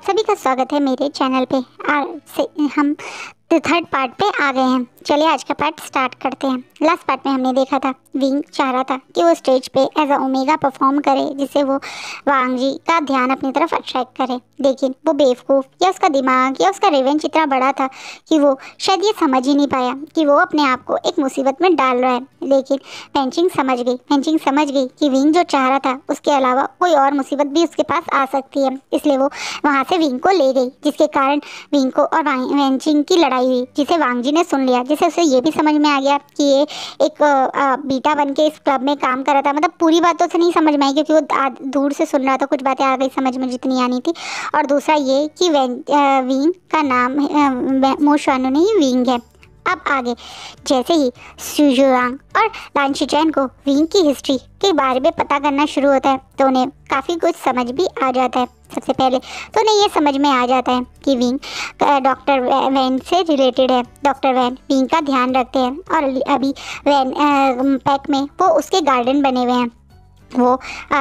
आप सभी का स्वागत है मेरे चैनल पे। और से, हम थर्ड पार्ट पे आ गए हैं। चलिए आज का पार्ट स्टार्ट करते हैं। लास्ट पार्ट में हमने देखा था विंग चाह रहा था कि वो स्टेज पे एज अ ओमेगा परफॉर्म करे, जिससे वो वांग जी का ध्यान अपनी तरफ़ अट्रैक्ट करे। लेकिन वो बेवकूफ़ या उसका दिमाग या उसका रेवेंज इतना बड़ा था कि वो शायद ये समझ ही नहीं पाया कि वो अपने आप को एक मुसीबत में डाल रहा है। लेकिन पेंचिंग समझ गई पेंचिंग समझ गई कि विंग जो चाह रहा था, उसके अलावा कोई और मुसीबत भी उसके पास आ सकती है। इसलिए वो वहाँ से विंग को ले गई, जिसके कारण विंग को और वेंचिंग की लड़ाई हुई, जिसे वांग जी ने सुन लिया जिसे उसे ये भी समझ में आ गया कि ये एक बीटा बन के इस क्लब में काम कर रहा था। मतलब पूरी बात तो उसे नहीं समझ में आई क्योंकि वो दूर से सुन रहा था, कुछ बातें आ गई समझ में, जितनी आनी थी। और दूसरा ये कि वेंग का नाम मोशानु नहीं विंग है। अब आगे। जैसे ही सुजुआंग और लानशिचैन को विंग की हिस्ट्री के बारे में पता करना शुरू होता है तो उन्हें काफ़ी कुछ समझ भी आ जाता है। सबसे पहले तो उन्हें ये समझ में आ जाता है कि विंग डॉक्टर वैन से रिलेटेड है। डॉक्टर वैन विंग का ध्यान रखते हैं और अभी वैन पैक में वो उसके गार्डन बने हुए हैं। वो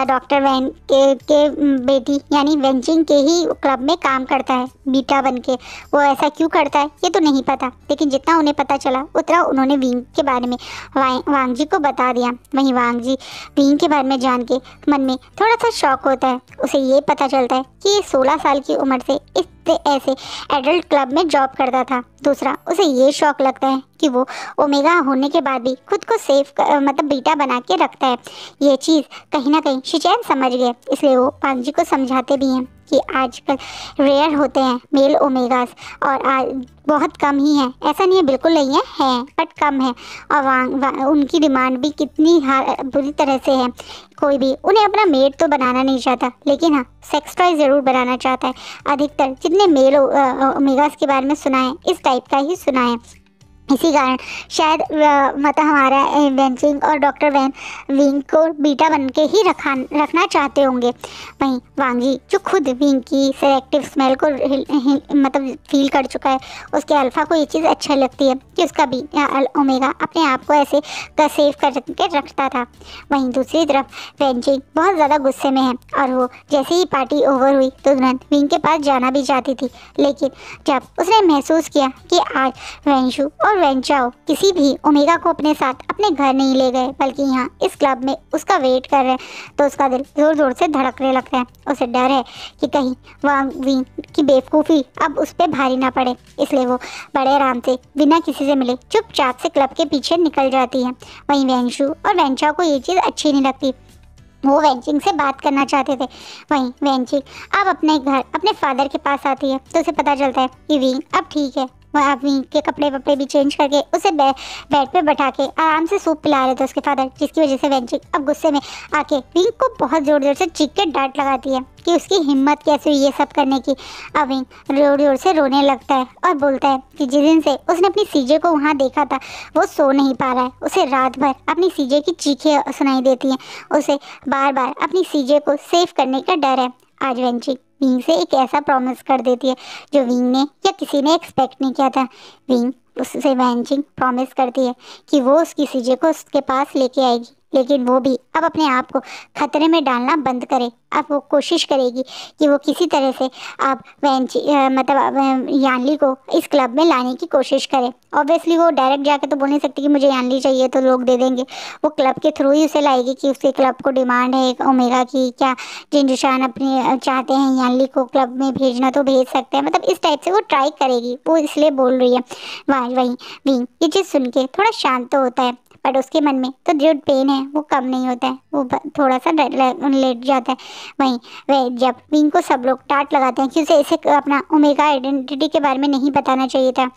डॉक्टर वैन के के बेटी, यानी वेंचिंग के ही क्लब में काम करता है बीटा बन के। वो ऐसा क्यों करता है, ये तो नहीं पता। लेकिन जितना उन्हें पता चला, उतना उन्होंने विंग के बारे में वांग जी को बता दिया। वहीं वांग जी विंग के बारे में जान के मन में थोड़ा सा शौक होता है। उसे ये पता चलता है कि ये सोलह साल की उम्र से इस ऐसे एडल्ट क्लब में जॉब करता था। दूसरा, उसे ये शौक लगता है कि वो ओमेगा होने के बाद भी खुद को सेफ़ मतलब बीटा बना के रखता है। ये चीज़ कहीं ना कहीं शिचैन समझ गए, इसलिए वो पांजी को समझाते भी हैं। कि आजकल रेयर होते हैं मेल ओमेगास और आज बहुत कम ही हैं। ऐसा नहीं है बिल्कुल नहीं है है बट कम है। और वांग, उनकी डिमांड भी कितनी बुरी तरह से है। कोई भी उन्हें अपना मेड तो बनाना नहीं चाहता लेकिन हाँ सेक्स टॉय ज़रूर बनाना चाहता है। अधिकतर जितने मेल ओमेगास के बारे में सुना है इस टाइप का ही सुना है। इसी कारण शायद मतलब हमारा वेंचिंग और डॉक्टर वैन विंग को बीटा बन के ही रखा रखना चाहते होंगे। वहीं वांगी जो खुद विंग की सेलेक्टिव स्मेल को हिल, हिल, मतलब फील कर चुका है उसके अल्फ़ा को ये चीज़ अच्छा लगती है कि उसका भी ओमेगा अपने आप को ऐसे सेव कर के रखता था। वहीं दूसरी तरफ़ वेंचिंग बहुत ज़्यादा गुस्से में है और वो जैसे ही पार्टी ओवर हुई तो तुरंत विंग के पास जाना भी चाहती थी। लेकिन जब उसने महसूस किया कि आज वेंशु और वेंचाओ किसी भी ओमेगा को अपने साथ अपने घर नहीं ले गए, बल्कि यहाँ इस क्लब में उसका वेट कर रहे हैं। तो उसका दिल ज़ोर ज़ोर से धड़कने लगता है उसे डर है कि कहीं विंग की बेवकूफ़ी अब उस पर भारी ना पड़े। इसलिए वो बड़े आराम से बिना किसी से मिले चुपचाप से क्लब के पीछे निकल जाती है। वहीं वेंशु और वेंचाओ को ये चीज़ अच्छी नहीं लगती। वो वेंचिंग से बात करना चाहते थे। वहीं वेंचिंग अब अपने घर, अपने फादर के पास आती है। तो उसे पता चलता है कि विंग अब ठीक है। वह के कपड़े वपड़े भी चेंज करके उसे बे, बेड पे बैठा के आराम से सूप पिला रहे थे उसके फादर जिसकी वजह से वेंचिक अब गुस्से में आके विंग को बहुत ज़ोर ज़ोर से चीख के डांट लगाती है कि उसकी हिम्मत कैसे हुई ये सब करने की। अब विंग ज़ोर ज़ोर से रोने लगता है और बोलता है कि जिस दिन से उसने अपनी सीजे को वहाँ देखा था वो सो नहीं पा रहा है। उसे रात भर अपनी सीजे की चीखें सुनाई देती हैं। उसे बार बार अपनी सीजे को सेव करने का डर है। आज वेंचिक विंग से एक ऐसा प्रॉमिस कर देती है, जो विंग ने या किसी ने एक्सपेक्ट नहीं किया था। विंग उससे वैंचिंग प्रॉमिस करती है कि वो उसकी सीजे को उसके पास लेके आएगी। लेकिन वो भी अब अपने आप को खतरे में डालना बंद करे। अब वो कोशिश करेगी कि वो किसी तरह से अब वेंची मतलब यानली को इस क्लब में लाने की कोशिश करे। ऑब्वियसली वो डायरेक्ट जाके तो बोल नहीं सकती कि मुझे यानली चाहिए तो लोग दे देंगे। वो क्लब के थ्रू ही उसे लाएगी कि उसके क्लब को डिमांड है ओमेगा की, क्या जिन अपने चाहते हैं यानली को क्लब में भेजना तो भेज सकते हैं। मतलब इस टाइप से वो ट्राई करेगी। वो इसलिए बोल रही है, वहीं वहीं विंग ये चीज़ सुन के थोड़ा शांत तो होता है। बट उसके मन में तो जो पेन है, वो कम नहीं होता है। वो थोड़ा सा लेट जाता है। वहीं, वह जब विंग को सब लोग टाट लगाते हैं कि उसे ऐसे अपना उमेगा आइडेंटिटी के बारे में नहीं बताना चाहिए था।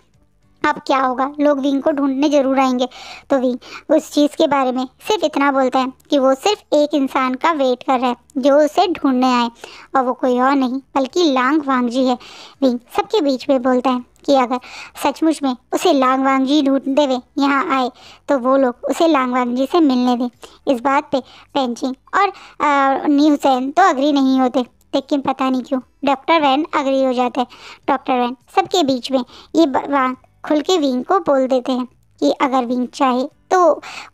अब क्या होगा? लोग विंग को ढूँढने ज़रूर आएँगे। तो विंग उस चीज़ के बारे में सिर्फ़ इतना बोलता है कि वो सिर्फ़ एक इंसान का वेट कर रहा है, जो उसे ढूँढने आए। और वो कोई और नहीं, बल्कि लांग वांग जी है। विंग सबके बीच में बोलता है कि अगर सचमुच में उसे लांग वांग जी ढूंढते हुए यहाँ आए तो वो लोग उसे लांग वांग जी से मिलने दें। इस बात पे पेंचिंग और नी हुसैन तो अग्री नहीं होते। लेकिन पता नहीं क्यों, डॉक्टर वैन अग्री हो जाते हैं। डॉक्टर वैन, सबके बीच में ये बात खुल के विंग को बोल देते हैं कि अगर विंग चाहे तो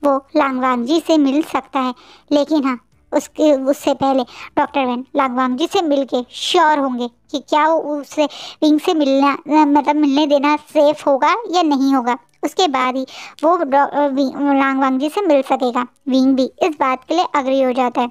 वो लांग वांग जी से मिल सकता है। लेकिन हाँ उसके, उससे पहले डॉक्टर वैन लांगवांग जी से मिल के श्योर होंगे कि क्या वो उससे विंग से मिलना मतलब मिलने देना सेफ़ होगा या नहीं होगा। उसके बाद ही वो लांगवांग जी से मिल सकेगा। विंग भी इस बात के लिए अग्री हो जाता है।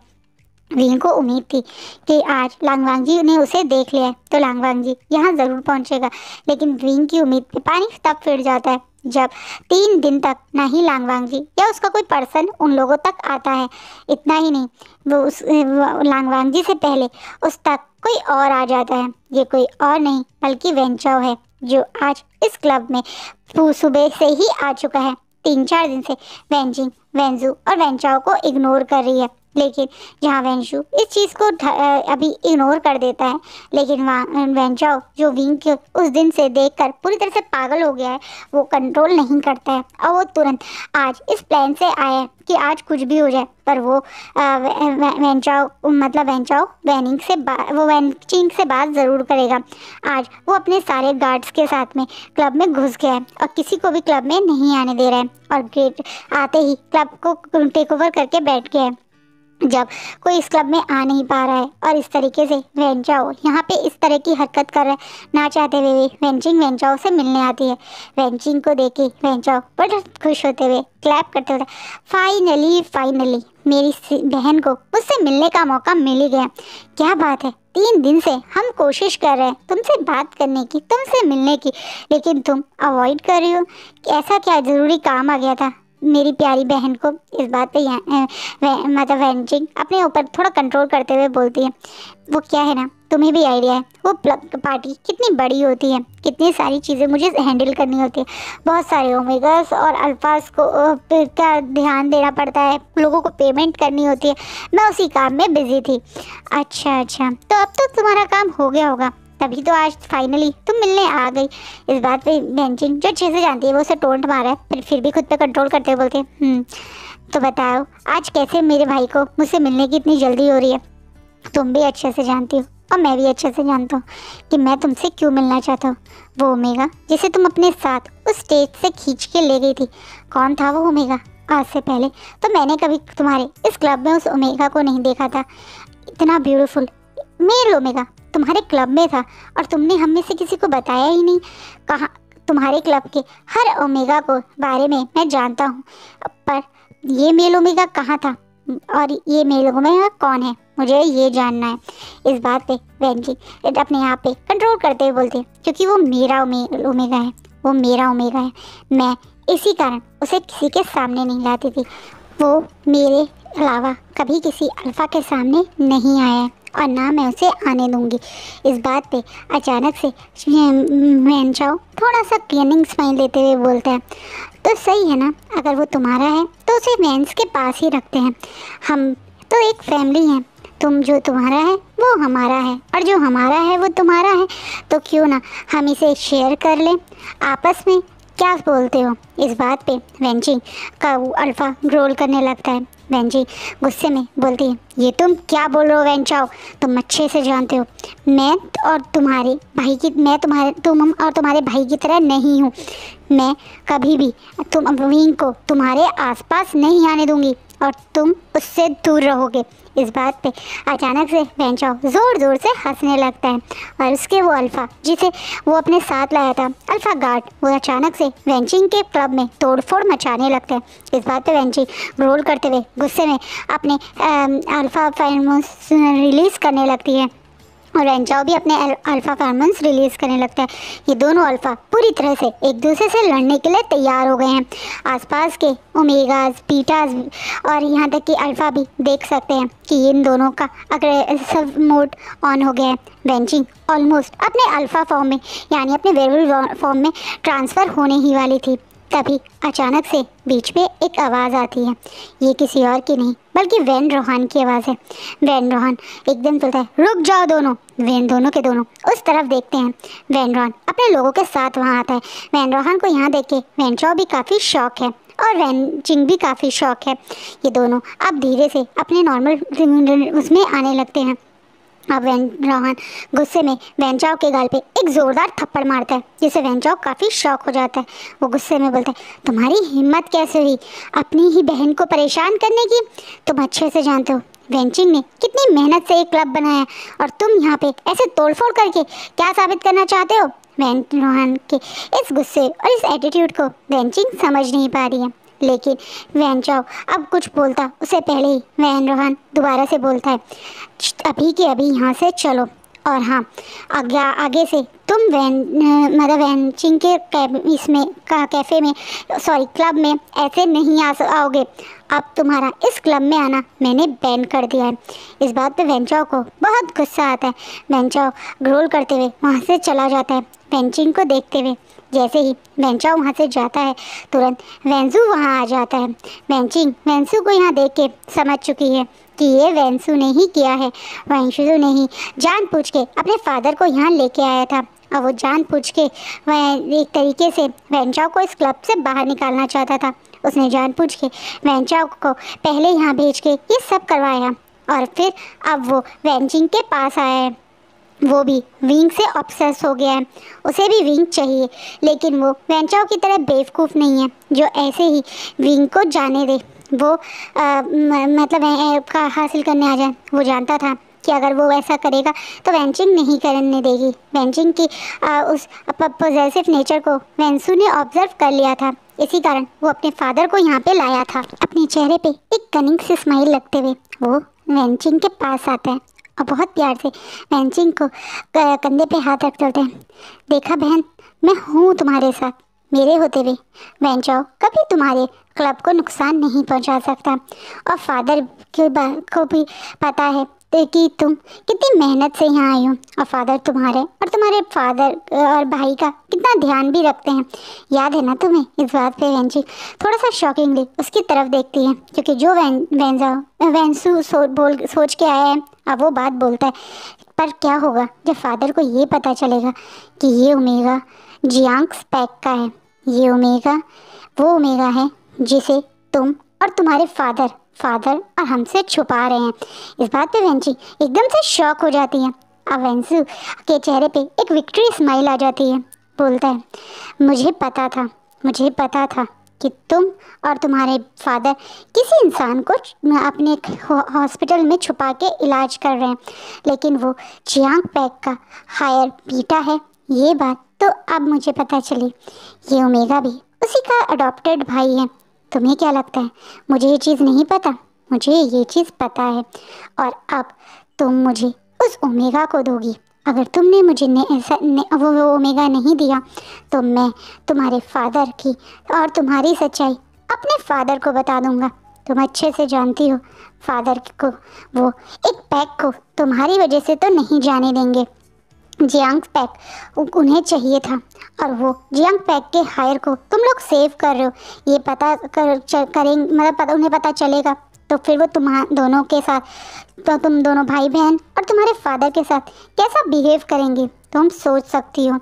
विंग को उम्मीद थी कि आज लांगवांग जी ने उसे देख लिया तो लांगवांग जी यहाँ ज़रूर पहुँचेगा। लेकिन विंग की उम्मीद पे पानी तब फिर जाता है, जब तीन दिन तक ना ही लांगवांग जी या उसका कोई पर्सन उन लोगों तक आता है। इतना ही नहीं, वो उस लांगवांग जी से पहले उस तक कोई और आ जाता है। ये कोई और नहीं, बल्कि वेंचाओ है, जो आज इस क्लब में सुबह से ही आ चुका है। तीन चार दिन से वेंजिंग वेंजू और वेंचाओ को इग्नोर कर रही है। लेकिन जहाँ वेंशु इस चीज़ को अभी इग्नोर कर देता है। लेकिन वहाँ वेंचाओ, जो विंग उस दिन से देखकर पूरी तरह से पागल हो गया है, वो कंट्रोल नहीं करता है। और वो तुरंत आज इस प्लान से आया है कि आज कुछ भी हो जाए, पर वो वेंचाओ मतलब वेंचाओ, वैनिंग से वो वैनचिंग से बात ज़रूर करेगा। आज वो अपने सारे गार्ड्स के साथ में क्लब में घुस गया है और किसी को भी क्लब में नहीं आने दे रहा है। और गेट आते ही क्लब को टेक ओवर करके बैठ गया है। जब कोई इस क्लब में आ नहीं पा रहा है और इस तरीके से वेंचाओ, यहाँ पे इस तरह की हरकत कर रहा है ना चाहते हुए भी वेंचिंग वेंचाओ से मिलने आती है। वेंचिंग को देखे वेंचाओ, बड़े खुश होते हुए क्लैप करते हुए, फाइनली फाइनली, मेरी बहन को मुझसे मिलने का मौका मिल ही गया। क्या बात है, तीन दिन से हम कोशिश कर रहे हैं तुमसे बात करने की, तुमसे मिलने की, लेकिन तुम अवॉइड कर रही हो। ऐसा क्या ज़रूरी काम आ गया था? मेरी प्यारी बहन को इस बात पे मतलब वेंचिंग अपने ऊपर थोड़ा कंट्रोल करते हुए बोलती है, वो क्या है ना? तुम्हें भी आइडिया है। वो पार्टी कितनी बड़ी होती है। कितनी सारी चीज़ें मुझे हैंडल करनी होती है। बहुत सारे ओमेगास और अल्फाज को का ध्यान देना पड़ता है। लोगों को पेमेंट करनी होती है। मैं उसी काम में बिज़ी थी। अच्छा अच्छा। तो अब तो तुम्हारा काम हो गया होगा। तभी तो आज फाइनली तुम मिलने आ गई। इस बात पे बेंचिंग जो अच्छे से जानती है, वो उसे टोंट मारा है, फिर फिर भी खुद पे कंट्रोल करते हुए बोलते हैं तो बताओ, आज कैसे मेरे भाई को मुझसे मिलने की इतनी जल्दी हो रही है? तुम भी अच्छे से जानती हो, और मैं भी अच्छे से जानता हूँ कि मैं तुमसे क्यों मिलना चाहता हूँ। वो ओमेगा, जिसे तुम अपने साथ उस स्टेज से खींच के ले गई थी। कौन था वो ओमेगा? आज से पहले तो मैंने कभी तुम्हारे इस क्लब में उस ओमेगा को नहीं देखा था। इतना ब्यूटीफुल मेल ओमेगा। तुम्हारे क्लब में था और तुमने हम में से किसी को बताया ही नहीं। कहा, तुम्हारे क्लब के हर ओमेगा को बारे में मैं जानता हूँ। पर ये मेल ओमेगा कहाँ था? और ये मेल ओमेगा कौन है? मुझे ये जानना है। इस बात पे बहन जी, अपने आप पे कंट्रोल करते हुए बोलते, क्योंकि वो मेरा ओमेगा है, वो मेरा ओमेगा है। मैं इसी कारण उसे किसी के सामने नहीं लाती थी। वो मेरे अलावा कभी किसी अल्फ़ा के सामने नहीं आया है। और ना मैं उसे आने दूँगी। इस बात पे अचानक से मैन चाओ थोड़ा सा क्लिनिंग स्माइल देते हुए बोलता है तो सही है ना? अगर वो तुम्हारा है तो उसे मैंस के पास ही रखते हैं। हम तो एक फैमिली हैं। तुम जो तुम्हारा है, वो हमारा है। और जो हमारा है, वो तुम्हारा है। तो क्यों ना हम इसे शेयर कर लें? आपस में क्या बोलते हो? इस बात पे वेंजी का अल्फ़ा ग्रोल करने लगता है। वेंजी गुस्से में बोलती है, ये तुम क्या बोल रहे हो, वेंचाओ? तुम अच्छे से जानते हो। मैं और तुम्हारे भाई की, मैं तुम्हारे, तुम और तुम्हारे भाई की तरह नहीं हूँ। मैं कभी भी तुम, विंग को तुम्हारे आसपास नहीं आने दूँगी। और तुम उससे दूर रहोगे। इस बात पे अचानक से बेंचाओ ज़ोर ज़ोर से हंसने लगता है और उसके वो अल्फ़ा, जिसे वो अपने साथ लाया था, अल्फ़ा गार्ड, वो अचानक से वेंचिंग के क्लब में तोड़फोड़ मचाने लगते हैं। इस बात पे वेंचिंग रोल करते हुए गुस्से में अपने अल्फ़ा फाइनमोस रिलीज़ करने लगती है। और रेंचाओ भी अपने अल्फ़ा फार्मन्स रिलीज़ करने लगता है। ये दोनों अल्फ़ा पूरी तरह से एक दूसरे से लड़ने के लिए तैयार हो गए हैं। आसपास के ओमेगाज पीटाज और यहाँ तक कि अल्फ़ा भी देख सकते हैं कि इन दोनों का अग्रेसिव मोड ऑन हो गया है। बेंचिंग ऑलमोस्ट अपने अल्फ़ा फॉर्म में, यानी अपने वेरवल फॉर्म में ट्रांसफ़र होने ही वाली थी। तभी अचानक से बीच में एक आवाज़ आती है ये किसी और की नहीं बल्कि वैन रोहान की आवाज़ है वैन रोहान एकदम चलता है रुक जाओ दोनों वैन दोनों के दोनों उस तरफ़ देखते हैं वैन रोहान अपने लोगों के साथ वहाँ आता है वैन रोहान को यहाँ देख के वैन चौ भी काफ़ी शौक है और वैन चिंग भी काफ़ी शौक है ये दोनों अब धीरे से अपने नॉर्मल उसमें आने लगते हैं अब रोहन गुस्से में वैनचाओ के गाल पे एक ज़ोरदार थप्पड़ मारता है, जिससे वैनचाओ काफ़ी शौक हो जाता है। वो गुस्से में बोलता है, तुम्हारी हिम्मत कैसे हुई? अपनी ही बहन को परेशान करने की? तुम अच्छे से जानते हो वेंचिंग ने कितनी मेहनत से एक क्लब बनाया और तुम यहाँ पे ऐसे तोड़फोड़ करके क्या साबित करना चाहते हो? वैन, रोहन के इस गुस्से और इस एटीट्यूड को वेंचिंग समझ नहीं पा रही है। लेकिन वैन चाओ अब कुछ बोलता उससे पहले ही। वैन रोहन दोबारा से बोलता है अभी के अभी यहाँ से चलो। और हाँ आगे आगे से, तुम वैन मतलब वैन चिंग के कैब, इसमें, का, कैफ़े में, सॉरी, क्लब में ऐसे नहीं आ, आओगे। अब तुम्हारा इस क्लब में आना मैंने बैन कर दिया है। इस बात पे वेंचाओ को बहुत गुस्सा आता है। वेंचाओ ग्रोल करते हुए वहाँ से चला जाता है वेंचिंग को देखते हुए। जैसे ही वेंचाओ वहाँ से जाता है, तुरंत वेंजू वहाँ आ जाता है। वेंचिंग वेंसू को यहाँ देख के समझ चुकी है कि ये वेंसू ने ही किया है। वेंशु ने ही जान पूछ के अपने फादर को यहाँ लेके आया था। और वो जान पूछ के वह एक तरीके से वेंचाओ को इस क्लब से बाहर निकालना चाहता था। उसने जान पूछ के वेंचाओ को पहले यहाँ भेज के ये सब करवाया। और फिर अब वो वेंचिंग के पास आया है। वो भी विंग से ऑब्सेस हो गया है। उसे भी विंग चाहिए लेकिन वो वेंचाओ की तरह बेवकूफ़ नहीं है जो ऐसे ही विंग को जाने दे। वो आ, मतलब का हासिल करने आ जाए। वो जानता था कि अगर वो ऐसा करेगा तो वेंचिंग नहीं करने देगी। वेंचिंग की आ, उस पोजेसिव नेचर को वेंसू ने ऑब्ज़र्व कर लिया था। इसी कारण वो अपने फादर को यहाँ पे लाया था। अपने चेहरे पे एक कनिंग से स्माइल लगते हुए वो वेंचिंग के पास आता है। और बहुत प्यार से वेंचिंग को कंधे पे हाथ रख चलते हैं। देखा बहन मैं हूँ तुम्हारे साथ। मेरे होते हुए वेंचाओ कभी तुम्हारे क्लब को नुकसान नहीं पहुँचा सकता। और फादर के को भी पता है कि तुम कितनी मेहनत से यहाँ आई हो। और फादर तुम्हारे और तुम्हारे फादर और भाई का कितना ध्यान भी रखते हैं। याद है ना तुम्हें इस बात पे वेंची थोड़ा सा शॉकिंगली उसकी तरफ़ देखती है। क्योंकि जो वैन वैनजा वैंसू सो, बोल सोच के आया है अब वो बात बोलता है। पर क्या होगा, जब फादर को ये पता चलेगा कि ये उमेगा जियांग पैक का है, ये ओमेगा वो ओमेगा है, जिसे तुम और तुम्हारे फादर फादर और हमसे छुपा रहे हैं। इस बात पे वेंची एकदम से शॉक हो जाती है। अब वेंसू के चेहरे पे एक विक्ट्री स्माइल आ जाती है। बोलता है, मुझे पता था, मुझे पता था कि तुम और तुम्हारे फादर किसी इंसान को अपने हॉस्पिटल में छुपा के इलाज कर रहे हैं। लेकिन वो चियांग पैक का हायर पीटा है, ये बात तो अब मुझे पता चली। ये ओमेगा भी उसी का अडॉप्टेड भाई है। तुम्हें क्या लगता है? मुझे ये चीज़ नहीं पता? मुझे ये चीज़ पता है। और अब तुम मुझे उस ओमेगा को दोगी। अगर तुमने मुझे ने ऐसा ने, वो, वो ओमेगा नहीं दिया तो मैं तुम्हारे फादर की और तुम्हारी सच्चाई अपने फादर को बता दूँगा। तुम अच्छे से जानती हो फादर को वो एक पैक को तुम्हारी वजह से तो नहीं जाने देंगे। जियांग पैक उन्हें चाहिए था और वो जियांग पैक के हायर को तुम लोग सेव कर रहे हो। ये पता कर करेंगे मतलब पता उन्हें पता चलेगा। तो फिर वो तुम्हारा दोनों के साथ तो तुम दोनों भाई बहन और तुम्हारे फादर के साथ कैसा बिहेव करेंगे तुम सोच सकती हो।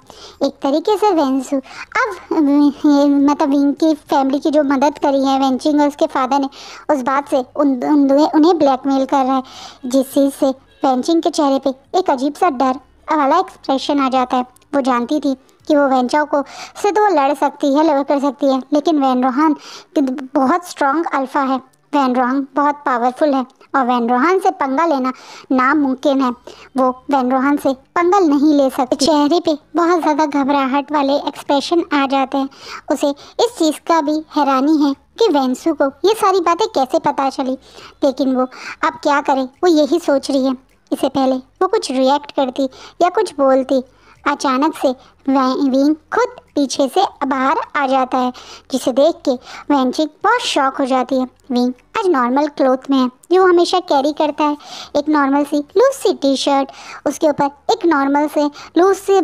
एक तरीके से वेंसू अब मतलब विंग की फैमिली की जो मदद करी है वेंचिंग और उसके फादर ने उस बात से उन, उन उन्हें ब्लैकमेल कर रहा है जिस चीज़ से वेंचिंग के चेहरे पे एक अजीब सा डर वाला एक्सप्रेशन आ जाता है। वो जानती थी कि वो वेंचाओ को से तो वो लड़ सकती है लड़ कर सकती है लेकिन वैन रोहान बहुत स्ट्रॉन्ग अल्फ़ा है। वैन रोहान बहुत पावरफुल है और वैन रोहान से पंगा लेना नामुमकिन है। वो वैन रोहान से पंगा नहीं ले सकते। चेहरे पे बहुत ज़्यादा घबराहट वाले एक्सप्रेशन आ जाते हैं। उसे इस चीज़ का भी हैरानी है कि वेंसू को ये सारी बातें कैसे पता चली? लेकिन वो अब क्या करे? वो यही सोच रही है। इससे पहले वो कुछ रिएक्ट करती या कुछ बोलती। अचानक से वैन खुद पीछे से बाहर आ जाता है, जिसे देख के वैनचिक बहुत शौक हो जाती है। विंग आज नॉर्मल क्लोथ में है, जो हमेशा कैरी करता है। एक नॉर्मल सी लूज सी टी शर्ट उसके ऊपर एक नॉर्मल से लूज सी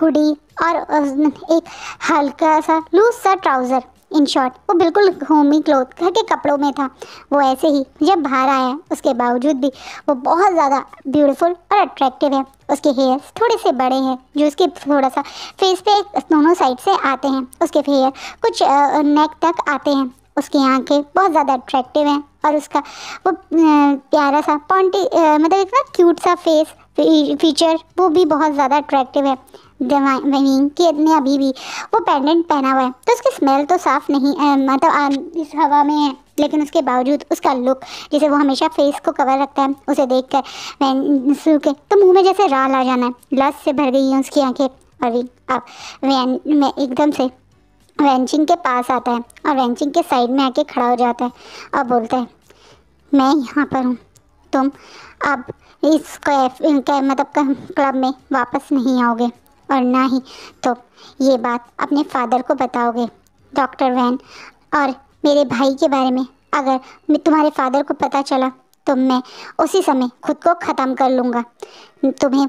हुडी और एक हल्का सा लूज सा ट्राउज़र। इन शॉर्ट वो बिल्कुल होमी क्लोथ घर के कपड़ों में था। वो ऐसे ही जब बाहर आया, उसके बावजूद भी वो बहुत ज़्यादा ब्यूटीफुल और अट्रैक्टिव है। उसके हेयर थोड़े से बड़े हैं, जो उसके थोड़ा सा फेस पे दोनों साइड से आते हैं। उसके हेयर कुछ नेक तक आते हैं। उसकी आँखें बहुत ज़्यादा अट्रैक्टिव हैं और उसका वो प्यारा सा पॉन्टी मतलब इतना क्यूट सा फेस फीचर वो भी बहुत ज़्यादा अट्रैक्टिव है ज़मीन कि इतने अभी भी वो पेंडेंट पहना हुआ है। तो उसकी स्मेल तो साफ़ नहीं मतलब इस हवा में है, लेकिन उसके बावजूद उसका लुक जैसे वो हमेशा फेस को कवर रखता है, उसे देख कर वैन सू के तो मुँह में जैसे राल आ जाना है लस से भर गई हैं उसकी आँखें, और अब वैन में एकदम से वेंचिंग के पास आता है, और वेंचिंग के साइड में आके खड़ा हो जाता है, और बोलता है, मैं यहाँ पर हूँ, तुम अब इस कैफ मतलब क्लब में वापस नहीं आओगे और ना ही तो ये बात अपने फादर को बताओगे, डॉक्टर वैन। और मेरे भाई के बारे में अगर तुम्हारे फादर को पता चला तो मैं उसी समय खुद को ख़त्म कर लूँगा। तुम्हें,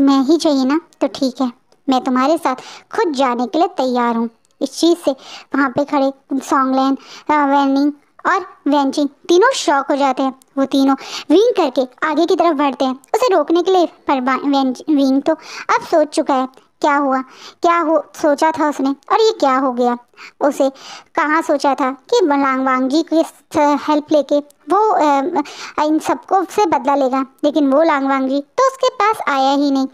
मैं ही चाहिए ना? तो ठीक है, मैं तुम्हारे साथ खुद जाने के लिए तैयार हूँ। इस चीज़ से वहाँ पे खड़े सॉन्गलैन वैनिंग और वेंचिंग तीनों शौक हो जाते हैं। वो तीनों विंग करके आगे की तरफ़ बढ़ते हैं। उसे रोकने के लिए पर विंग तो अब सोच चुका है क्या हुआ? क्या हो सोचा था उसने? और ये क्या हो गया? उसे कहाँ सोचा था कि लांग वांग जी की हेल्प लेके वो आ, इन सबको से बदला लेगा। लेकिन वो लांग वांग जी तो उसके पास आया ही नहीं।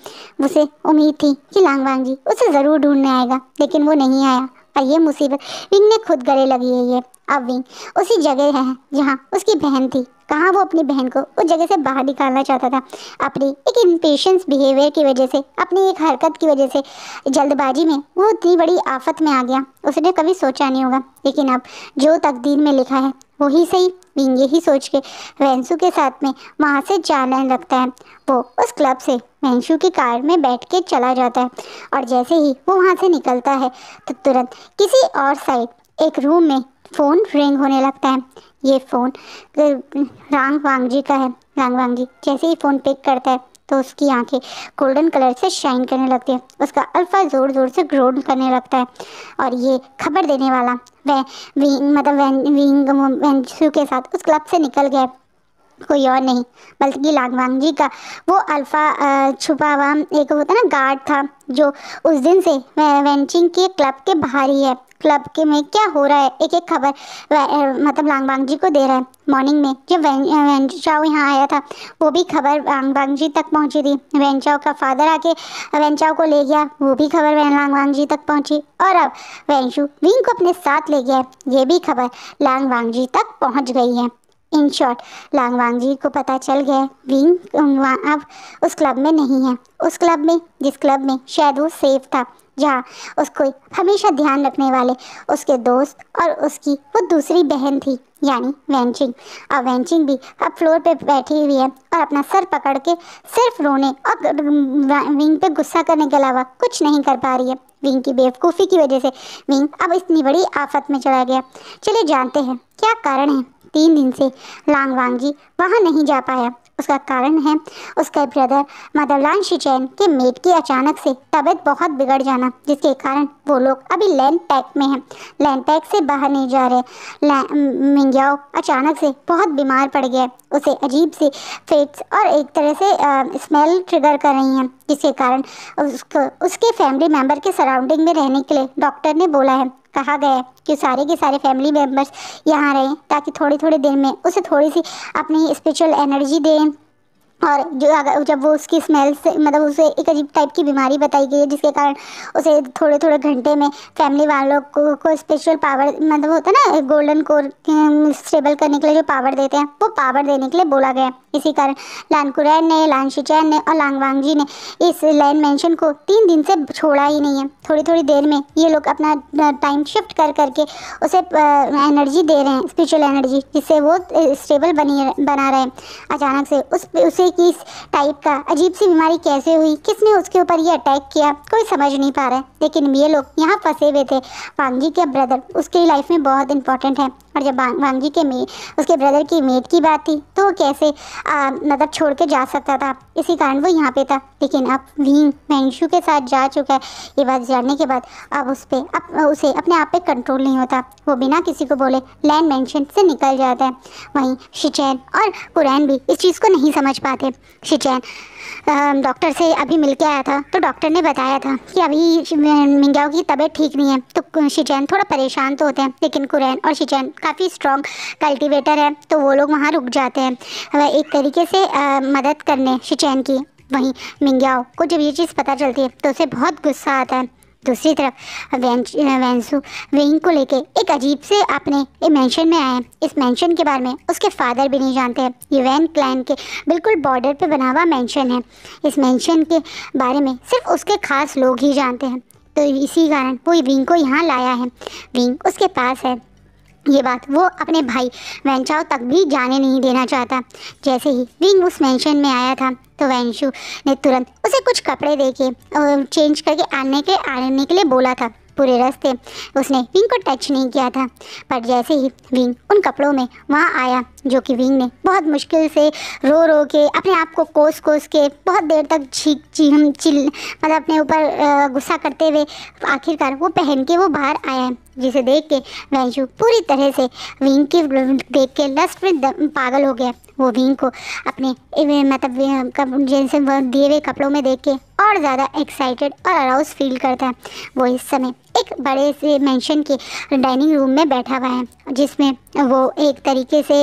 उसे उम्मीद थी कि लांग वांग जी उसे ज़रूर ढूँढने आएगा लेकिन वो नहीं आया। और ये मुसीबत। विंग ने खुद गले लगी है ये। अब विंग उसी जगह है, जहाँ उसकी बहन थी। कहाँ वो अपनी बहन को उस जगह से बाहर निकालना चाहता था? अपनी एक इम्पेशंस बिहेवियर की वजह से, अपनी एक हरकत की वजह से जल्दबाजी में वो इतनी बड़ी आफत में आ गया। उसने कभी सोचा नहीं होगा। लेकिन अब जो तकदीर में लिखा है वही सही। विंग यही सोच के वेंसू के साथ में वहाँ से जाने लगता है। वो उस क्लब से वेंशु की कार में बैठ के चला जाता है और जैसे ही वो वहाँ से निकलता है तो तुरंत किसी और साइड एक रूम में फ़ोन रिंग होने लगता है। ये फ़ोन रांग वांग जी का है। रांग वांग जी जैसे ही फ़ोन पिक करता है तो उसकी आँखें गोल्डन कलर से शाइन करने लगती है। उसका अल्फ़ा ज़ोर ज़ोर से ग्रोन करने लगता है। और ये खबर देने वाला, वह विंग मतलब विंग वेंसू के साथ उस क्लब से निकल गया। कोई और नहीं, बल्कि लांगवांग जी का वो अल्फ़ा छुपा हुआ एक होता ना गार्ड था, जो उस दिन से वेंचिंग के क्लब के बाहर ही है। क्लब के में क्या हो रहा है? एक एक खबर मतलब लांगबांग जी को दे रहा है मॉर्निंग में। जब वें चाओ यहाँ आया था, वो भी खबर लांगबांग जी तक पहुँची थी। वेंचाओ का फादर आके वेंचाओ को ले गया, वो भी खबर लांगबांग जी तक पहुँची। और अब वेंशु विंग को अपने साथ ले गया ये भी खबर लांगबांग जी तक पहुँच गई है। इन शॉर्ट लांगवांग जी को पता चल गया विंग अब उस क्लब में नहीं है। उस क्लब में, जिस क्लब में शायद वो सेफ़ था, जहाँ उसको हमेशा ध्यान रखने वाले, उसके दोस्त और उसकी वो दूसरी बहन थी, यानी वेंचिंग अब वेंचिंग भी अब फ्लोर पे बैठी हुई है और अपना सर पकड़ के सिर्फ़ रोने और विंग पे गुस्सा करने के अलावा कुछ नहीं कर पा रही है। विंग की बेवकूफ़ी की वजह से विंग अब इतनी बड़ी आफत में चला गया। चलिए जानते हैं, क्या कारण है? तीन दिन से लांग वांगी वहाँ नहीं जा पाया। उसका कारण है, उसका ब्रदर मदरलान शिचैन के मेट की अचानक से तबीयत बहुत बिगड़ जाना, जिसके कारण वो लोग अभी लैंड पैक में हैं। लैंड पैक से बाहर नहीं जा रहे। मिंग्याओ अचानक से बहुत बीमार पड़ गया उसे अजीब सी फेट्स और एक तरह से स्मेल ट्रिगर कर रही हैं, जिसके कारण उसको, उसके फैमिली मेंबर के सराउंडिंग में रहने के लिए डॉक्टर ने बोला है। कहा गया है कि सारे के सारे फैमिली मेंबर्स यहाँ रहें ताकि थोड़ी थोड़ी देर में उसे थोड़ी सी अपनी स्पिरिचुअल एनर्जी दें। और जो अगर जब वो उसकी स्मेल से मतलब उसे एक अजीब टाइप की बीमारी बताई गई है, जिसके कारण उसे थोड़े थोड़े घंटे में फैमिली वालों को को स्पेशल पावर मतलब होता है ना गोल्डन कोर स्टेबल करने के लिए जो पावर देते हैं, वो पावर देने के लिए बोला गया इसी कारण लानकुरैन ने लान शिचैन ने और लांगवांग जी ने इस लैंड मैंशन को तीन दिन से छोड़ा ही नहीं है। थोड़ी थोड़ी देर में ये लोग अपना टाइम शिफ्ट कर करके उसे एनर्जी दे रहे हैं स्पिरिचुअल एनर्जी जिससे वो स्टेबल बनी, बना रहे हैं। अचानक से उस, उसे किस टाइप का अजीब सी बीमारी कैसे हुई? किसने उसके ऊपर ये अटैक किया? कोई समझ नहीं पा रहा है। लेकिन ये लोग यहाँ फंसे हुए थे। वांगी के ब्रदर उसके लाइफ में बहुत इंपॉर्टेंट है। और जब वांगी के मे, उसके ब्रदर की मेट की बात थी तो वो कैसे मतलब छोड़ के जा सकता था? इसी कारण वो यहाँ पे था। लेकिन अब भीम मैंशु के साथ जा चुका है। ये बात जानने के बाद अब उस पर अब उसे अपने आप पे कंट्रोल नहीं होता। वो बिना किसी को बोले लैंड मैंशन से निकल जाता है। वहीं शिचैन और कुरैन भी इस चीज़ को नहीं समझ पाते। शिचैन डॉक्टर से अभी मिल के आया था तो डॉक्टर ने बताया था कि अभी मिंगाओ की तबीयत ठीक नहीं है तो शिचैन थोड़ा परेशान तो होते हैं लेकिन कुरैन और शिचैन काफ़ी स्ट्रॉन्ग कल्टिवेटर है तो वो लोग वहाँ रुक जाते हैं। एक तरीके से आ, मदद करने शिचैन की वहीं मिंगाओ को जब ये चीज़ पता चलती है तो उसे बहुत गुस्सा आता है। दूसरी तरफ़ वेंसु विंग को लेके एक अजीब से अपने मेंशन में आए हैं। इस मेंशन के बारे में उसके फादर भी नहीं जानते हैं। ये वैन क्लैन के बिल्कुल बॉर्डर पे बना हुआ मेंशन है। इस मेंशन के बारे में सिर्फ़ उसके खास लोग ही जानते हैं। तो इसी कारण वो विंग को यहाँ लाया है। विंग उसके पास है। ये बात वो अपने भाई वेंचाओ तक भी जाने नहीं देना चाहता। जैसे ही विंग उस मेंशन में आया था तो वेंशु ने तुरंत उसे कुछ कपड़े देके चेंज करके आने के आने के लिए बोला था। पूरे रास्ते उसने विंग को टच नहीं किया था। पर जैसे ही विंग उन कपड़ों में वहाँ आया, जो कि विंग ने बहुत मुश्किल से रो रो के अपने आप को कोस कोस के बहुत देर तक छीक चीम चिल मतलब अपने ऊपर गुस्सा करते हुए आखिरकार वो पहन के वो बाहर आया है, जिसे देख के वैंशु पूरी तरह से विंग की देख के लस्ट में पागल हो गया। वो विंग को अपने मतलब जैसे दिए हुए कपड़ों में देख के और ज़्यादा एक्साइटेड और अराउज फील करता है। वो इस समय एक बड़े से मेंशन के डाइनिंग रूम में बैठा हुआ है, जिसमें वो एक तरीके से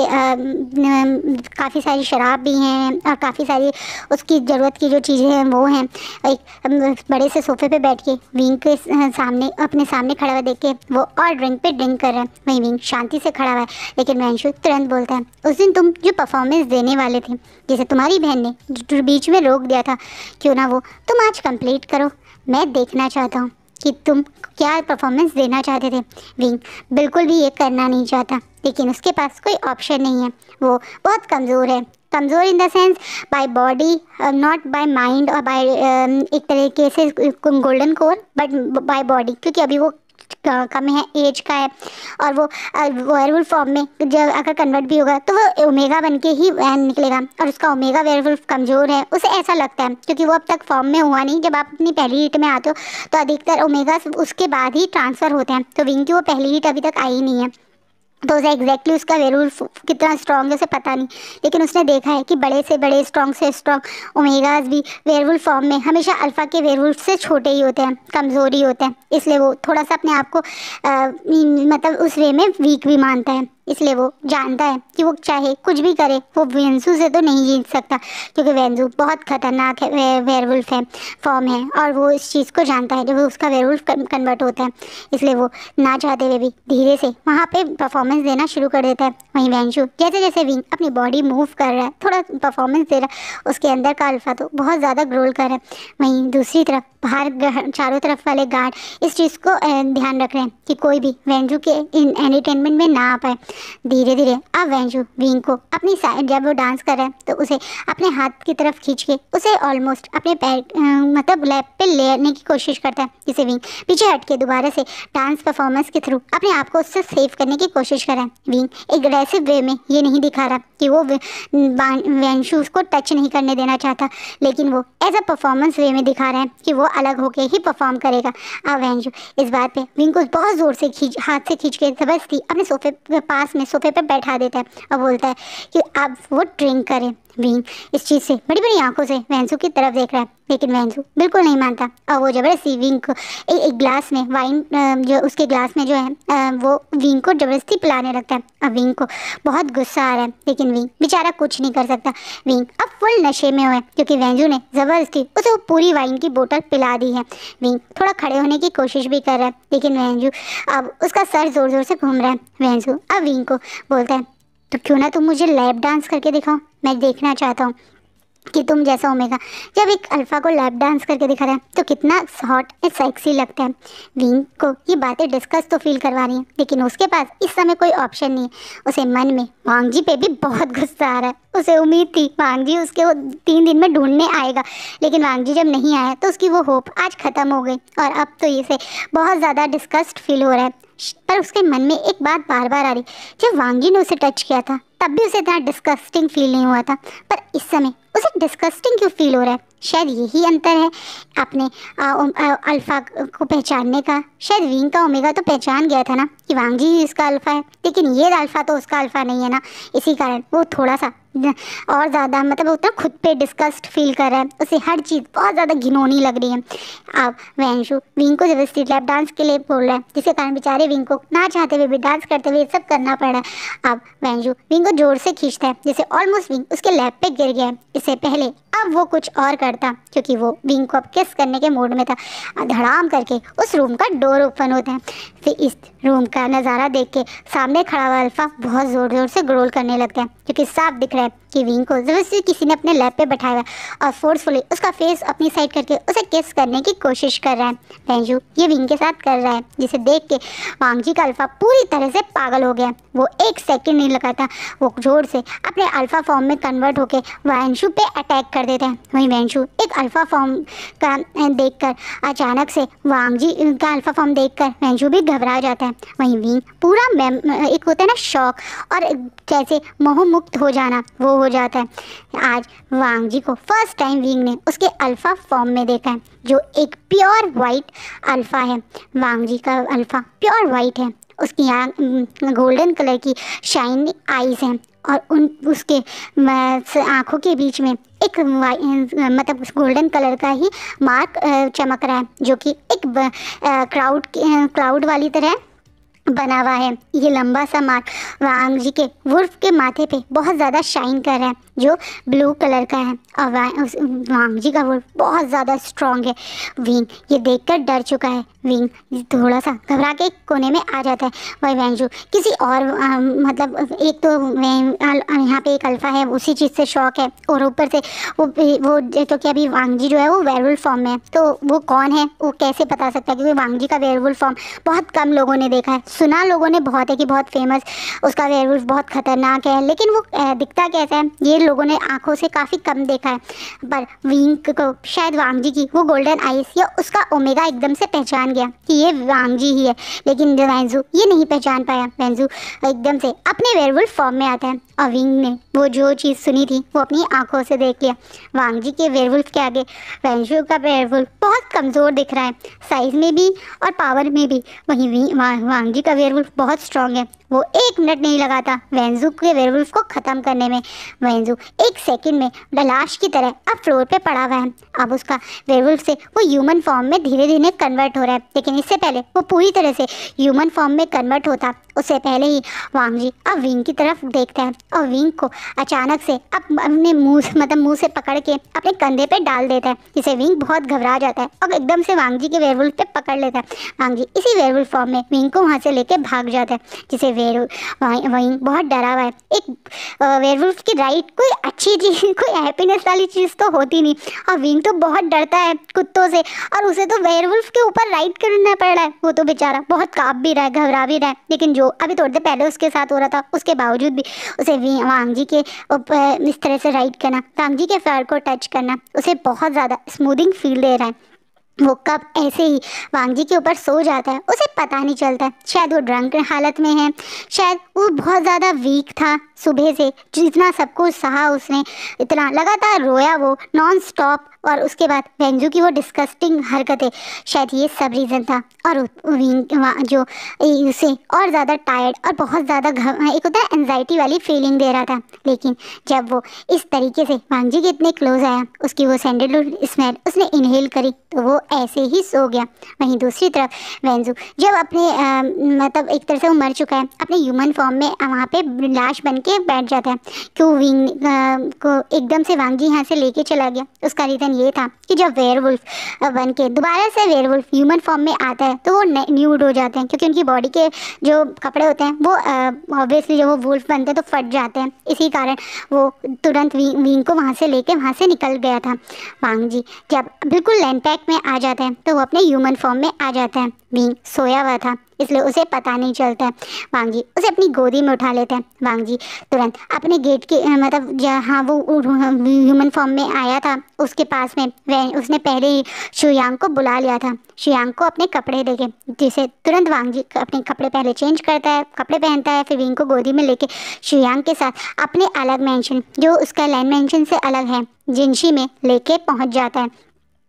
काफ़ी सारी शराब भी हैं और काफ़ी सारी उसकी ज़रूरत की जो चीज़ें हैं वो हैं। एक बड़े से सोफे पे बैठ के विंग के सामने, अपने सामने खड़ा हुआ देख के वो और ड्रिंक पे ड्रिंक कर रहा है। वहीं विंग शांति से खड़ा हुआ है, लेकिन वैंशु तुरंत बोलता है, उस दिन तुम जो परफॉर्मेंस देने वाले थे, जिसे तुम्हारी बहन ने बीच में रोक दिया था, क्यों ना वो तुम आज कंप्लीट करो? मैं देखना चाहता हूँ कि तुम क्या परफॉर्मेंस देना चाहते थे? विंग बिल्कुल भी ये करना नहीं चाहता। लेकिन उसके पास कोई ऑप्शन नहीं है। वो बहुत कमज़ोर है। कमज़ोर in the sense by body not by mind और बाय एक तरीके से golden core but by body क्योंकि अभी वो कम है एज का है, और वो वेयरवुल्फ फॉर्म में जब अगर कन्वर्ट भी होगा तो वो ओमेगा बन के ही निकलेगा, और उसका ओमेगा वेयरवुल्फ कमज़ोर है, उसे ऐसा लगता है, क्योंकि वो अब तक फॉर्म में हुआ नहीं। जब आप अपनी पहली हीट में आते हो तो अधिकतर ओमेगा उसके बाद ही ट्रांसफ़र होते हैं तो विंग की वो पहली हीट अभी तक आई नहीं है। तो उसे एग्जैक्टली उसका वेरूल्फ कितना स्ट्रॉन्ग है उसे पता नहीं। लेकिन उसने देखा है कि बड़े से बड़े स्ट्रॉन्ग से स्ट्रॉन्ग ओमेगाज भी वेयरवुल्फ फॉर्म में हमेशा अल्फ़ा के वेयरवुल्फ से छोटे ही होते हैं, कमज़ोरी होते हैं। इसलिए वो थोड़ा सा अपने आप को मतलब उस वे में वीक भी मानता है। इसलिए वो जानता है कि वो चाहे कुछ भी करे वो वेंसू से तो नहीं जीत सकता क्योंकि वेंजू बहुत खतरनाक है वे, है फॉर्म है और वो इस चीज़ को जानता है जब उसका वेयरवुल्फ कन्वर्ट होता है। इसलिए वो ना चाहते हुए भी धीरे से वहाँ पे परफॉर्मेंस देना शुरू कर देता है वहीं वेंशु जैसे जैसे विंग अपनी बॉडी मूव कर रहा है थोड़ा परफॉर्मेंस दे रहा है उसके अंदर का अल्फ़ा तो बहुत ज़्यादा ग्रोल कर रहा है। वहीं दूसरी तरफ़ बाहर चारों तरफ़ वाले गार्ड इस चीज़ को ध्यान रख रहे हैं कि कोई भी वेंजू के इन एंटरटेनमेंट में ना आ पाए। धीरे धीरे अब वेंजू विंग को अपनी साइड जब वो डांस कर रहा है तो उसे अपने हाथ की तरफ़ खींच के उसे ऑलमोस्ट अपने पैर मतलब लैप पे लेने की कोशिश करता है, जिसे विंग पीछे हट के दोबारा से डांस परफॉर्मेंस के थ्रू अपने आप को उससे सेव करने की कोशिश कर रहा है। विंग एक अग्रेसिव वे में ये नहीं दिखा रहा कि वो वेंशु उसको टच नहीं करने देना चाहता, लेकिन वो एज अ परफॉर्मेंस वे में दिखा रहा है कि वो अलग होके ही परफॉर्म करेगा। अब वेंशु इस बात पे विंग को बहुत ज़ोर से खींच, हाथ से खींच के ज़बरदस्ती अपने सोफे पास में सोफे पे बैठा देता है और बोलता है कि अब वो ड्रिंक करें, वीन। इस चीज़ से बड़ी बड़ी आँखों से वैंसू की तरफ़ देख रहा है। लेकिन वैंसू बिल्कुल नहीं मानता। और वो ज़बरदस्ती विंग को एक, एक ग्लास में वाइन जो उसके ग्लास में जो है वो विंग को ज़बरदस्ती पिलाने लगता है। अब विंग को बहुत गुस्सा आ रहा है लेकिन विंग बेचारा कुछ नहीं कर सकता। विंग अब फुल नशे में हुआ क्योंकि वैंजू ने ज़बरदस्ती उसे वो पूरी वाइन की बोतल पिला दी है। विंग थोड़ा खड़े होने की कोशिश भी कर रहा है लेकिन वैंजू अब उसका सर ज़ोर ज़ोर से घूम रहा है। वैंजू अब विंग को बोलता है तो क्यों ना तुम मुझे लैब डांस करके दिखाओ? मैं देखना चाहता हूँ। कि तुम जैसा होमेगा जब एक अल्फ़ा को लैब डांस करके दिखा रहा है तो कितना हॉट एंड सेक्सी लगता है। विंग को ये बातें डिस्कस तो फील करवा रही हैं, लेकिन उसके पास इस समय कोई ऑप्शन नहीं है। उसे मन में वांगजी पे भी बहुत गुस्सा आ रहा है। उसे उम्मीद थी वांगजी उसके वो तीन दिन में ढूँढने आएगा, लेकिन वांगजी जब नहीं आया तो उसकी वो होप आज ख़त्म हो गई। और अब तो इसे बहुत ज़्यादा डिस्कस्ड फील हो रहा है। पर उसके मन में एक बात बार बार आ रही। जब वांगी ने उसे टच किया था, तब भी उसे इतना डिस्कस्टिंग फील नहीं हुआ था। पर इस समय उसे डिस्कस्टिंग क्यों फील हो रहा है? शायद यही अंतर है अपने अल्फ़ा को पहचानने का। शायद विंग का ओमेगा तो पहचान गया था ना कि वांगजी ही इसका अल्फ़ा है। लेकिन ये अल्फ़ा तो उसका अल्फ़ा नहीं है ना। इसी कारण वो थोड़ा सा और ज़्यादा मतलब उतना खुद पे डिस्कस्ड फील कर रहा है। उसे हर चीज़ बहुत ज़्यादा घिनौनी लग रही है। अब वैंशु विंग को जब स्ट्रीट लैप डांस के लिए बोल रहा है, जिसके कारण बेचारे विंग को ना चाहते हुए भी डांस करते हुए सब करना पड़ रहा है। अब वैंशु विंग को ज़ोर से खींचता है जिसे ऑलमोस्ट विंग उसके लैप पे गिर गया है। इससे पहले अब वो कुछ और करता, क्योंकि वो विंग को अब किस करने के मूड में था। धड़ाम करके उस रूम का डोर ओपन होता है। फिर इस रूम का नज़ारा देख के सामने खड़ा हुआ अल्फ़ा बहुत ज़ोर ज़ोर से ग्रोल करने लगता है, क्योंकि साफ़ दिख रहा है कि विंग को ज़बरदस्ती किसी ने अपने लैब पे बैठाया और फोर्सफुली उसका फेस अपनी साइड करके उसे किस करने की कोशिश कर रहा है। पेंजू ये विंग के साथ कर रहा है, जिसे देख के वांगजी का अल्फ़ा पूरी तरह से पागल हो गया। वो एक सेकंड नहीं लगाता वो ज़ोर से अपने अल्फ़ा फॉर्म में कन्वर्ट होकर वैंशु पे अटैक कर देता है। वहीं वैंशु एक अल्फ़ा फॉर्म का देखकर, अचानक से वांगजी का अल्फ़ा फॉर्म देखकर वैंशु भी घबरा जाता है। वहीं विंग पूरा एक होता है ना शौक और कैसे मोह मुक्त हो जाना, वो हो जाता है। आज वांगजी को फ़र्स्ट टाइम विंग ने उसके अल्फ़ा फॉर्म में देखा है, जो एक प्योर वाइट अल्फ़ा है। वांगजी का अल्फ़ा प्योर वाइट है। उसकी गोल्डन कलर की शाइन आईज हैं और उन, उसके आँखों के बीच में एक मतलब उस गोल्डन कलर का ही मार्क चमक रहा है, जो कि एक क्राउड क्लाउड वाली तरह बना हुआ है। ये लंबा सा मार्क वांग जी के वुर्फ के माथे पे बहुत ज़्यादा शाइन कर रहा है, जो ब्लू कलर का है। और वांग जी का वुर्फ बहुत ज़्यादा स्ट्रॉन्ग है। विंग ये देखकर डर चुका है। विंग थोड़ा सा घबरा के कोने में आ जाता है। वही वैंजू किसी और आ, मतलब एक तो यहाँ पे एक अल्फ़ा है उसी चीज़ से शौक है। और ऊपर से वो वो तो अभी वांगजी जो है वो वेरवुल फॉर्म में है तो वो कौन है वो कैसे बता सकता है? क्योंकि वांगजी का वेरवुल फॉर्म बहुत कम लोगों ने देखा है। सुना लोगों ने बहुत है कि बहुत फ़ेमस उसका वेयरवुल्फ बहुत ख़तरनाक है लेकिन वो दिखता कैसा है? ये लोगों ने आँखों से काफ़ी कम देखा है। पर विंक को शायद वांगजी की वो गोल्डन आइस या उसका ओमेगा एकदम से पहचान गया कि ये वांगजी ही है। लेकिन वैंजू ये नहीं पहचान पाया। वैंजू एकदम से अपने वेयरवुल्फ फॉर्म में आता है। और विंग ने वो जो चीज़ सुनी थी, वो अपनी आँखों से देख लिया। वांग जी के वेयरवुल्फ के आगे वैंजू का वेयरवुल्फ बहुत कमज़ोर दिख रहा है। साइज़ में भी और पावर में भी। वहीं वांग जी का वेयरवुल्फ बहुत स्ट्रॉन्ग है। वो एक मिनट नहीं लगाता वेंजू के वेयरवुल्फ को ख़त्म करने में। वेंजू, एक सेकंड में लाश की तरह अब फ्लोर पे पड़ा हुआ है। अब उसका वेयरवुल्फ से वो ह्यूमन फॉर्म में धीरे धीरे कन्वर्ट हो रहा है। लेकिन इससे पहले वो पूरी तरह से ह्यूमन फॉर्म में कन्वर्ट होता। उससे पहले ही वांगजी अब विंग की तरफ़ देखता है और विंग को अचानक से अब अपने मुँह मतलब मुँह से पकड़ के अपने कंधे पे डाल देता है। जिसे विंग बहुत घबरा जाता है और एकदम से वांगजी के वेयरवुल्फ पे पकड़ लेता है। वांगजी इसी वेयरवुल्फ फॉर्म में विंग को वहाँ से लेके भाग जाता है, जिसे वेयर वहीं बहुत डरा हुआ है। एक वेयरवुल्फ की राइट कोई अच्छी चीज़, कोई हैप्पीनेस वाली चीज़ तो होती नहीं। और विंग तो बहुत डरता है कुत्तों से, और उसे तो वेयरवुल्फ के ऊपर राइड करना पड़ रहा है वो तो बेचारा। बहुत काँप भी रहा है, घबरा भी रहा है। लेकिन जो अभी थोड़ी देर पहले उसके साथ हो रहा था, उसके बावजूद भी उसे वांगजी के ऊपर इस तरह से राइड करना वांगजी के फ्लर को टच करना, उसे बहुत ज़्यादा स्मूदिंग फील दे रहा है। वो कब ऐसे ही वांगजी के ऊपर सो जाता है, उसे पता नहीं चलता। शायद वो ड्रंक हालत में है, शायद वो बहुत ज़्यादा वीक था। सुबह से जितना सब कुछ सहा उसने इतना लगातार रोया वो नॉन स्टॉप और उसके बाद वेंजू की वो डिस्कस्टिंग हरकतें। शायद ये सब रीज़न था। और जो उसे और ज़्यादा टायर्ड और बहुत ज़्यादा एक होता है एनजाइटी वाली फीलिंग दे रहा था। लेकिन जब वो इस तरीके से वांगजी के इतने क्लोज आया उसकी वो सैंडलवुड स्मेल उसने इनहेल करी तो वो ऐसे ही सो गया। वहीं दूसरी तरफ़ वेंजू जब अपने आ, मतलब एक तरह से वो मर चुका है अपने ह्यूमन फॉर्म में वहाँ पे लाश बन के बैठ जाता है। क्यों विंग को एकदम से वांगजी यहाँ से लेके चला गया। उसका रीज़न ये था कि जब वेयरवुल्फ बन के दोबारा से वेयरवुल्फ ह्यूमन फॉर्म में आता है तो वो न्यूड हो जाते हैं। क्योंकि उनकी बॉडी के जो कपड़े होते हैं, वो ऑब्वियसली जब वो वुल्फ बनते हैं तो फट जाते हैं। इसी कारण वो तुरंत विंग विंग को वहाँ से लेके वहाँ से निकल गया था। वांगजी जब बिल्कुल लैंड पैक में आ जाते हैं तो वो अपने ह्यूमन फॉर्म में आ जाता है। विंग सोया हुआ था, इसलिए उसे पता नहीं चलता है। वांगी उसे अपनी गोदी में उठा लेते हैं। वांगी तुरंत अपने गेट के मतलब जहाँ वो ह्यूमन फॉर्म में आया था, उसके पास में, वह, उसने पहले ही शुयांग को बुला लिया था। शुयांग को अपने कपड़े देके, जिसे तुरंत वांगजी अपने कपड़े पहले चेंज करता है, कपड़े पहनता है, फिर विंग को गोदी में लेके शुयांग के साथ अपने अलग मैंशन जो उसका लैंड मैंशन से अलग है जिनशी में लेके पहुँच जाता है।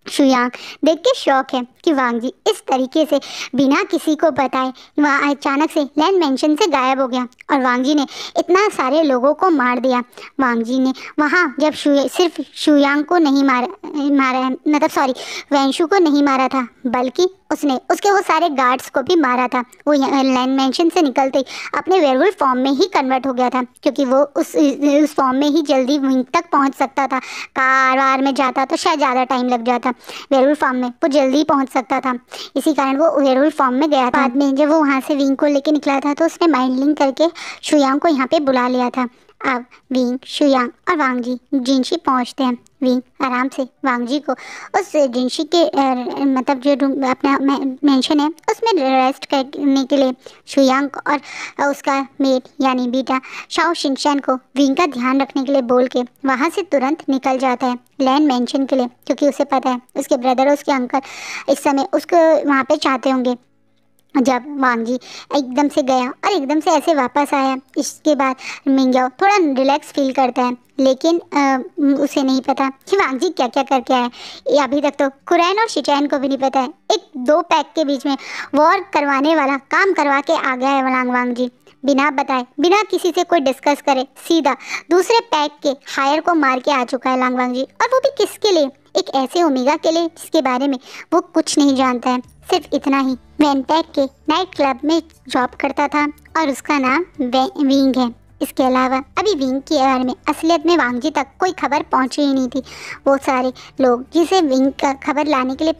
शुयांग देख के शौक है। कि वांग जी इस तरीके से बिना किसी को बताए वहाँ अचानक से लैंड मेंशन से गायब हो गया और वांगजी ने इतना सारे लोगों को मार दिया। वांग जी ने वहाँ जब शु, सिर्फ़ शुयांग को नहीं मारा मारा मतलब सॉरी वैंशु को नहीं मारा था, बल्कि उसने, उसके वो सारे गार्ड्स को भी मारा था। वो लैंड मैंशन से निकलते ही अपने वेयरवुल्फ फॉर्म में ही कन्वर्ट हो गया था, क्योंकि वो उस उस फॉर्म में ही जल्दी विंग तक पहुँच सकता था। कार वार में जाता तो शायद ज़्यादा टाइम लग जाता। वेयरवुल्फ फॉर्म में वो जल्दी पहुँच सकता था। इसी कारण वो वेयरवुल्फ फॉर्म में गया था। बाद में जब वो वहाँ से विंग को लेकर निकला था तो उसने माइंड लिंक करके शुयांग को यहाँ पे बुला लिया था। अब विंग शुयांग और वांग जी जिनशी पहुँचते हैं। विंग आराम से वांग जी को उस जिनशी के मतलब जो रूम, अपना मेंशन है, उसमें रेस्ट करने के लिए शुयांग और उसका मेट यानी बेटा शाओ शिंगशन को विंग का ध्यान रखने के लिए बोल के वहाँ से तुरंत निकल जाता है लैंड मेंशन के लिए, क्योंकि उसे पता है, उसके ब्रदर और उसके अंकल इस समय उसको वहाँ पे चाहते होंगे। जब वांग जी एकदम से गया और एकदम से ऐसे वापस आया इसके बाद मिंग्याओ थोड़ा रिलैक्स फील करता है लेकिन आ, उसे नहीं पता कि वांग जी क्या क्या करके आए ये अभी तक तो कुरैन और शिचैन को भी नहीं पता है। एक दो पैक के बीच में वॉर करवाने वाला काम करवा के आ गया है वलांग वांग जी बिना बताए बिना किसी से कोई डिस्कस करे सीधा दूसरे पैक के हायर को मार के आ चुका है लांगवांग जी और वो भी किसके लिए? एक ऐसे ओमेगा के लिए जिसके बारे में वो कुछ नहीं जानता है। सिर्फ़ इतना ही वैनपैक के नाइट क्लब में जॉब करता था और उसका नाम विंग है। इसके अलावा अभी विंग के बारे में, असलियत में वांगजी तक कोई खबर पहुँची ही नहीं थी। वो सारे लोग, जिसे विंग का खबर लाने के लिए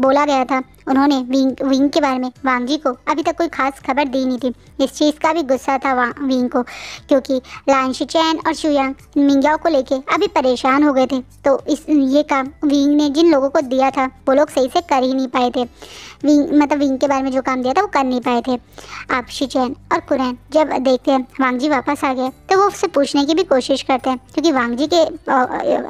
बोला गया था उन्होंने विंग विंग के बारे में वांग जी को अभी तक कोई खास खबर दी नहीं थी। इस चीज़ का भी गुस्सा था विंग को, क्योंकि लान शिचैन और शुयांग मिंग्याओ को लेके अभी परेशान हो गए थे। तो इस, ये काम विंग ने जिन लोगों को दिया था, वो लोग सही से कर ही नहीं पाए थे। विंग मतलब विंग के बारे में जो काम दिया था, वो कर नहीं पाए थे। आप शिचैन और कुरैन जब देखते हैं वांगजी वापस आ गए तो वो उससे पूछने की भी कोशिश करते हैं, क्योंकि वांग जी के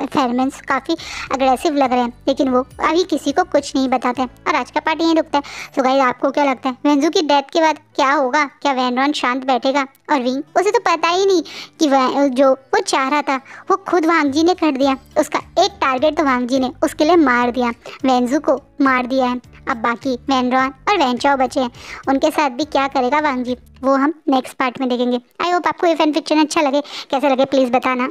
फेरमेंट्स काफ़ी अग्रेसिव लग रहे हैं, लेकिन वो अभी किसी को कुछ नहीं बताते और आज का पार्ट यहीं रुकता। है सो गाइस आपको क्या लगता है? वेंजू की डेथ के बाद क्या होगा? क्या वैनरॉन शांत बैठेगा? और विंग उसे तो पता ही नहीं कि वह, जो, वो चाह रहा था, वो खुद वांग जी ने कर दिया। उसका एक टारगेट तो वांग जी ने, उसके लिए मार दिया। वेंजू को मार दिया है। अब बाकी वैनरॉन और वैनचाओ बचे हैं। उनके साथ भी क्या करेगा वांग जी वो हम नेक्स्ट पार्ट में देखेंगे। आई होप आपको ये फ़ैन फिक्शन अच्छा लगे। कैसे लगे प्लीज़ बताना।